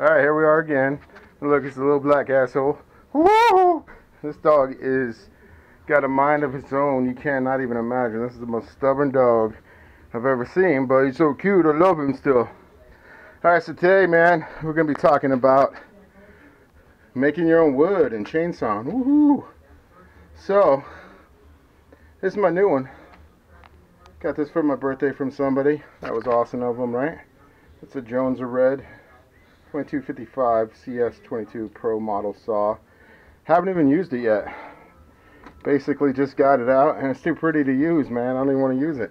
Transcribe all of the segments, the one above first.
Alright, here we are again. Look, it's a little black asshole. Woo! This dog is got a mind of its own. You cannot even imagine. This is the most stubborn dog I've ever seen, but he's so cute. I love him still. Alright, so today, man, we're to be talking about making your own wood and chainsaw. Woohoo! So, this is my new one. Got this for my birthday from somebody. That was awesome of them, right? It's a Jonsered 2255 CS22 Pro model saw. Haven't even used it yet. Basically just got it out and it's too pretty to use, man. I don't even want to use it.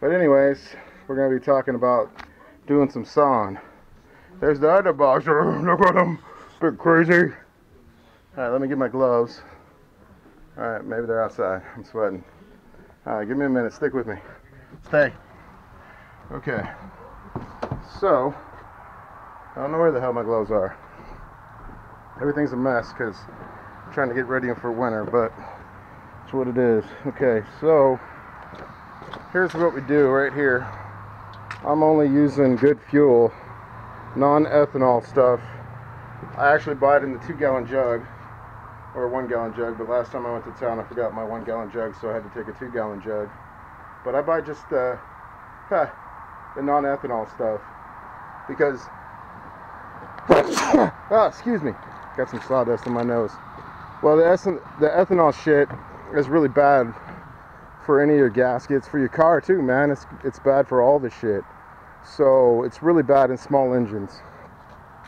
But anyways, we're going to be talking about doing some sawing. There's the other boxer. Look at him. Bit crazy. Alright, let me get my gloves. Alright, maybe they're outside. I'm sweating. Alright, give me a minute. Stick with me. Stay. Okay. So, I don't know where the hell my gloves are. Everything's a mess because I'm trying to get ready for winter, but that's what it is. Okay, so here's what we do right here. I'm only using good fuel, non-ethanol stuff. I actually buy it in the two gallon jug or one gallon jug, but last time I went to town I forgot my one gallon jug, so I had to take a two gallon jug. But I buy just uh, huh, the non-ethanol stuff because oh, excuse me, got some sawdust in my nose. Well, the, the ethanol shit is really bad for any of your gaskets, for your car too, man. It's it's bad for all the shit. So it's really bad in small engines.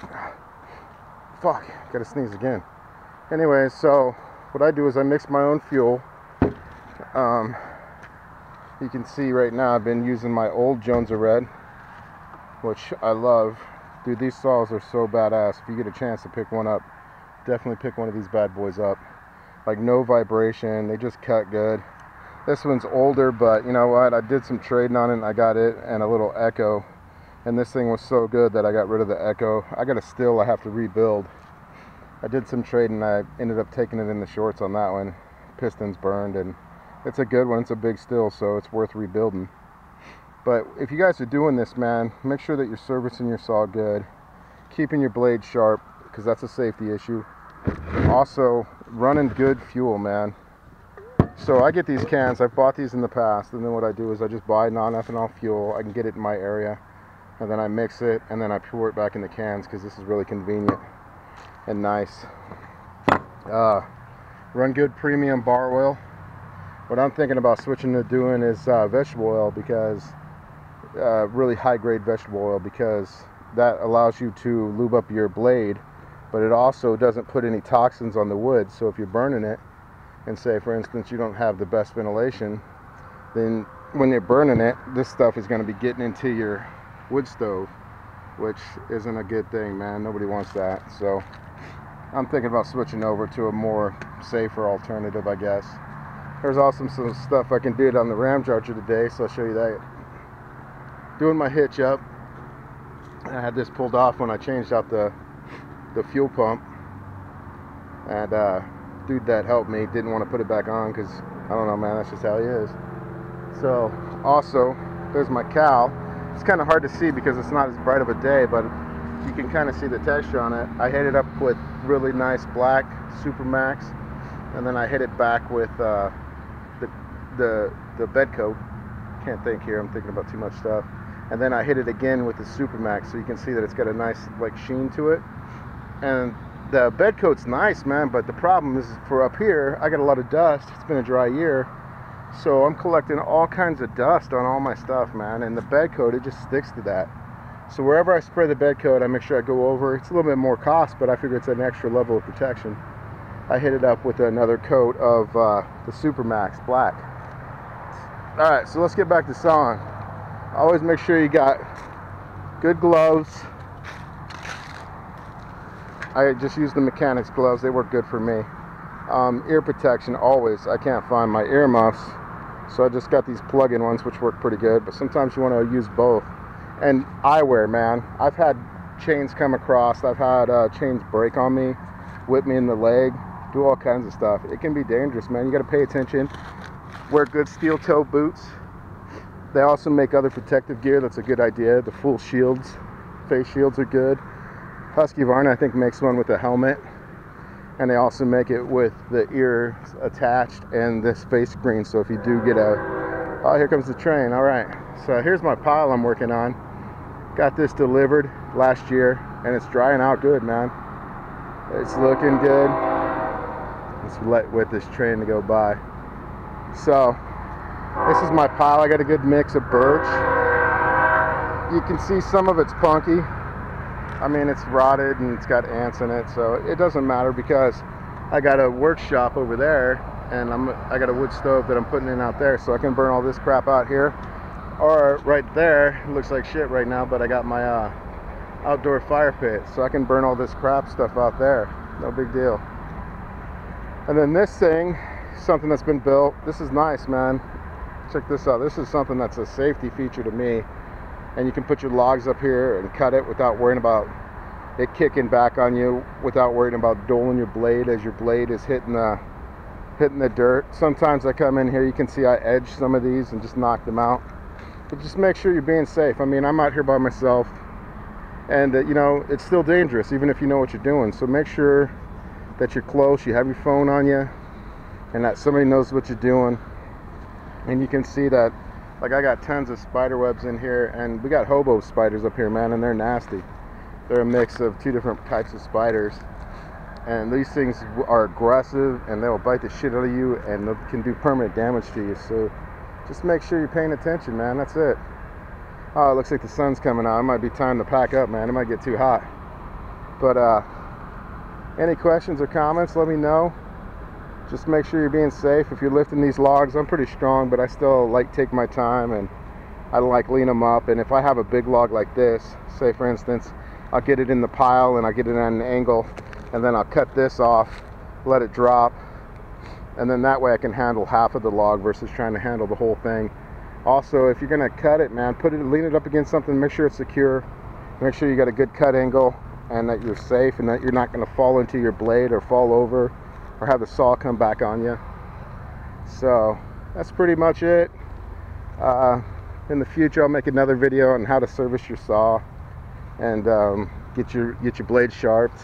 Fuck, gotta sneeze again. Anyway, so what I do is I mix my own fuel. Um, you can see right now I've been using my old Jonsered, which I love. Dude, these saws are so badass. If you get a chance to pick one up, definitely pick one of these bad boys up. Like no vibration, they just cut good. This one's older, but you know what? I did some trading on it and I got it and a little Echo. And this thing was so good that I got rid of the Echo. I got a Stihl I have to rebuild. I did some trading. I ended up taking it in the shorts on that one. Pistons burned and it's a good one. It's a big Stihl, so it's worth rebuilding. But if you guys are doing this, man, make sure that you're servicing your saw good, keeping your blade sharp, because that's a safety issue. Also, running good fuel, man. So I get these cans, I've bought these in the past, and then what I do is I just buy non-ethanol fuel, I can get it in my area, and then I mix it, and then I pour it back in the cans, because this is really convenient and nice. Uh, run good premium bar oil. What I'm thinking about switching to doing is uh, vegetable oil, because uh, really high grade vegetable oil, because that allows you to lube up your blade, but it also doesn't put any toxins on the wood, so if you're burning it, and say for instance you don't have the best ventilation then when you're burning it this stuff is going to be getting into your wood stove which isn't a good thing man. Nobody wants that. So I'm thinking about switching over to a more safer alternative I guess. There's also some stuff I can do it on the Ramcharger today so I'll show you that doing my hitch up I had this pulled off when I changed out the the fuel pump and uh, dude that helped me didn't want to put it back on because I don't know, man. That's just how he is. So, also, there's my cowl. It's kind of hard to see because it's not as bright of a day, but you can kind of see the texture on it. I hit it up with really nice black Supermax, and then I hit it back with uh, the the the bed coat. Can't think here. I'm thinking about too much stuff. And then I hit it again with the Supermax, so you can see that it's got a nice like sheen to it. And the bed coat's nice, man, but the problem is for up here, I got a lot of dust. It's been a dry year. So I'm collecting all kinds of dust on all my stuff, man. And the bed coat, it just sticks to that. So wherever I spray the bed coat, I make sure I go over. It's a little bit more cost, but I figure it's an extra level of protection. I hit it up with another coat of uh, the Supermax Black. All right, so let's get back to sawing. Always make sure you got good gloves, I just use the mechanics gloves. They work good for me. Um, ear protection, always. I can't find my earmuffs. So I just got these plug-in ones, which work pretty good. But sometimes you want to use both. And eyewear, man. I've had chains come across. I've had uh, chains break on me, whip me in the leg, do all kinds of stuff. It can be dangerous, man. You got to pay attention. Wear good steel toe boots. They also make other protective gear. That's a good idea. The full shields, face shields are good Husky Husqvarna, I think, makes one with a helmet. And they also make it with the ears attached and this face screen. So if you do get a, oh, here comes the train. All right. So here's my pile I'm working on. Got this delivered last year and it's drying out good, man. It's looking good. Let's let with this train to go by. So this is my pile. I got a good mix of birch. You can see some of it's punky. I mean, it's rotted and it's got ants in it, so it doesn't matter because I got a workshop over there and I'm, I got a wood stove that I'm putting in out there, so I can burn all this crap out here. Or right there, it looks like shit right now, but I got my uh, outdoor fire pit, so I can burn all this crap stuff out there. No big deal. And then this thing, something that's been built. This is nice, man. Check this out. This is something that's a safety feature to me. And you can put your logs up here and cut it without worrying about it kicking back on you without worrying about doling your blade as your blade is hitting the hitting the dirt. Sometimes I come in here you can see I edge some of these and just knock them out. But just make sure you're being safe. I mean I'm out here by myself and uh, you know it's still dangerous even if you know what you're doing. So make sure that you're close you have your phone on you and that somebody knows what you're doing and you can see that like I got tons of spider webs in here and we got hobo spiders up here man and they're nasty. They're a mix of two different types of spiders. And these things are aggressive and they'll bite the shit out of you and they can do permanent damage to you. So just make sure you're paying attention man that's it. Oh it looks like the sun's coming out. It might be time to pack up man. It might get too hot. But uh any questions or comments let me know just make sure you're being safe. If you're lifting these logs i'm pretty strong but i still like take my time and i like lean them up. And if i have a big log like this say for instance i'll get it in the pile and i'll get it at an angle and then i'll cut this off let it drop and then that way i can handle half of the log versus trying to handle the whole thing. Also if you're going to cut it man put it lean it up against something make sure it's secure make sure you got a good cut angle and that you're safe and that you're not going to fall into your blade or fall over or have the saw come back on you. So that's pretty much it. Uh, in the future, I'll make another video on how to service your saw and um, get your get your blade sharpened,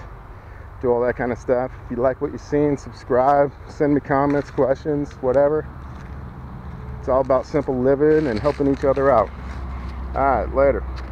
do all that kind of stuff. If you like what you've seen, subscribe, send me comments, questions, whatever. It's all about simple living and helping each other out. All right, later.